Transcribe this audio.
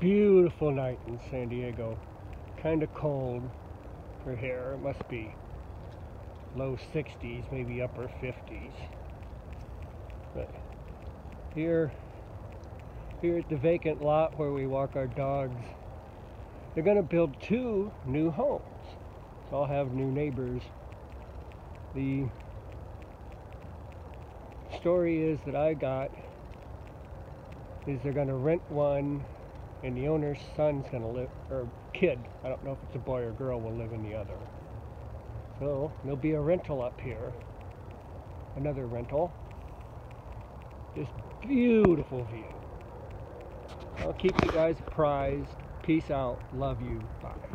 beautiful night in San Diego. Kind of cold for here. It must be low 60s, maybe upper 50s. But here, here at the vacant lot where we walk our dogs, they're going to build two new homes. So I'll have new neighbors. The story is that I got is they're going to rent one and the owner's son's going to live, or kid, I don't know if it's a boy or girl, will live in the other. So there'll be a rental up here. Another rental. This beautiful view. I'll keep you guys apprised. Peace out. Love you. Bye.